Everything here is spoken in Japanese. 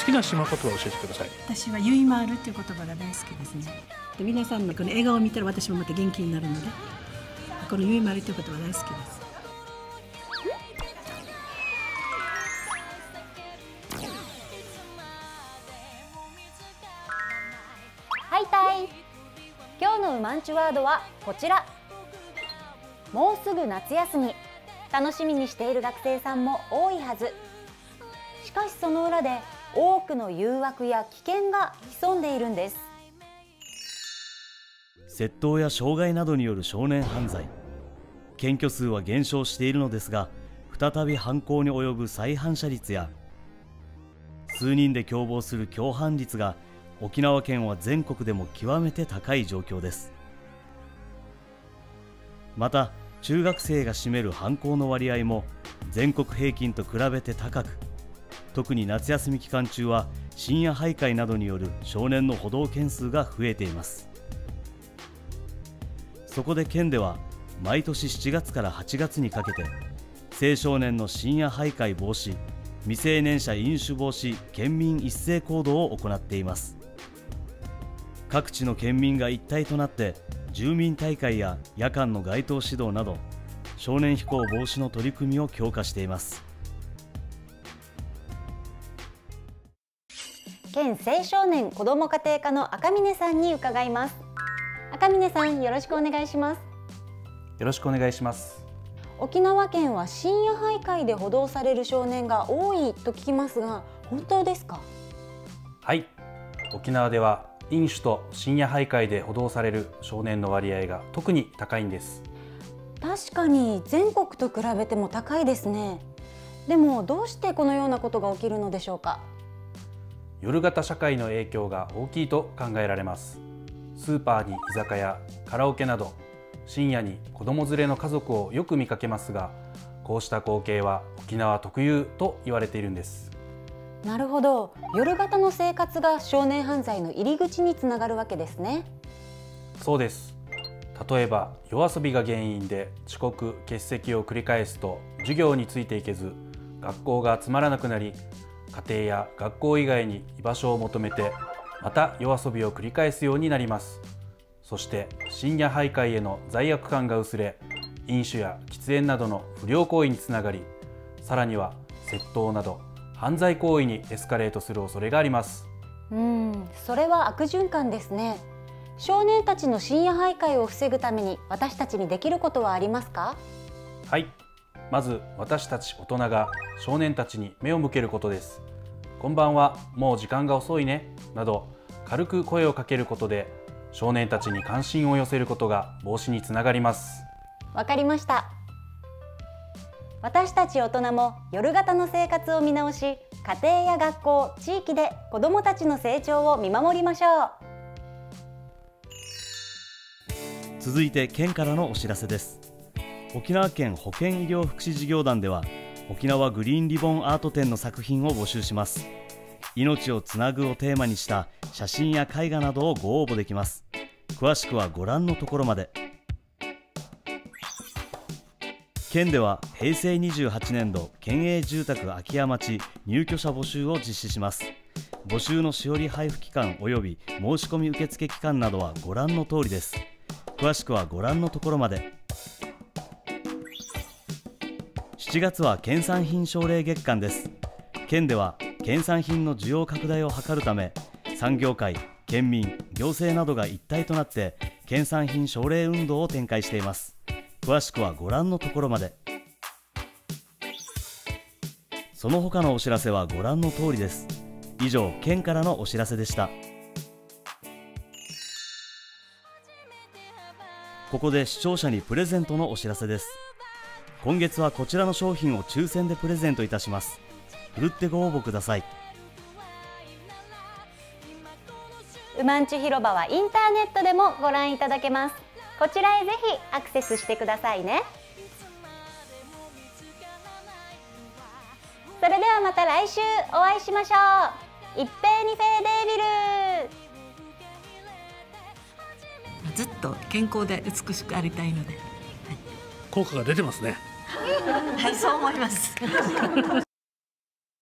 好きな島言葉を教えてください。私はゆいまるっていう言葉が大好きですね。で皆さんのこの笑顔を見たら私もまた元気になるのでこのゆいまるっていう言葉大好きです。はいたい。今日のうまんちワードはこちら。もうすぐ夏休み。楽しみにしている学生さんも多いはず。しかしその裏で多くの誘惑や危険が潜んでいるんです。窃盗や傷害などによる少年犯罪。検挙数は減少しているのですが再び犯行に及ぶ再犯者率や数人で共謀する共犯率が沖縄県は全国でも極めて高い状況です。また中学生が占める犯行の割合も全国平均と比べて高く特に夏休み期間中は深夜徘徊などによる少年の補導件数が増えています。そこで県では毎年7月から8月にかけて青少年の深夜徘徊防止未成年者飲酒防止県民一斉行動を行っています。各地の県民が一体となって住民大会や夜間の街頭指導など少年非行防止の取り組みを強化しています。県青少年子ども家庭科の赤嶺さんに伺います。赤嶺さんよろしくお願いします。よろしくお願いします。沖縄県は深夜徘徊で補導される少年が多いと聞きますが本当ですか？はい。沖縄では飲酒と深夜徘徊で補導される少年の割合が特に高いんです。確かに全国と比べても高いですね。でもどうしてこのようなことが起きるのでしょうか？夜型社会の影響が大きいと考えられます。スーパーに居酒屋カラオケなど深夜に子供連れの家族をよく見かけますがこうした光景は沖縄特有と言われているんです。なるほど。夜型の生活が少年犯罪の入り口につながるわけですね。そうです。例えば夜遊びが原因で遅刻欠席を繰り返すと授業についていけず学校がつまらなくなり家庭や学校以外に居場所を求めてまた夜遊びを繰り返すようになります。そして深夜徘徊への罪悪感が薄れ飲酒や喫煙などの不良行為につながりさらには窃盗など犯罪行為にエスカレートする恐れがあります。うんそれは悪循環ですね。少年たちの深夜徘徊を防ぐために私たちにできることはありますか？はいまず私たち大人が少年たちに目を向けることです。こんばんは。もう時間が遅いね。など軽く声をかけることで少年たちに関心を寄せることが防止につながります。わかりました。私たち大人も夜型の生活を見直し家庭や学校地域で子どもたちの成長を見守りましょう。続いて県からのお知らせです沖縄県保健医療福祉事業団では沖縄グリーンリボンアート展の作品を募集します。命をつなぐをテーマにした写真や絵画などをご応募できます。詳しくはご覧のところまで。県では平成28年度県営住宅空き家町入居者募集を実施します。募集のしおり配布期間及び申し込み受付期間などはご覧の通りです。詳しくはご覧のところまで。7月は県産品奨励月間です。県では県産品の需要拡大を図るため産業界県民行政などが一体となって県産品奨励運動を展開しています。詳しくはご覧のところまで。その他のお知らせはご覧の通りです。以上県からのお知らせでした。ここで視聴者にプレゼントのお知らせです。今月はこちらの商品を抽選でプレゼントいたします。ふるってご応募ください。うまんち広場はインターネットでもご覧いただけます。こちらへぜひアクセスしてくださいね。それではまた来週お会いしましょう。一平にフェーデービル。ずっと健康で美しくありたいので、効果が出てますねはい、そう思います。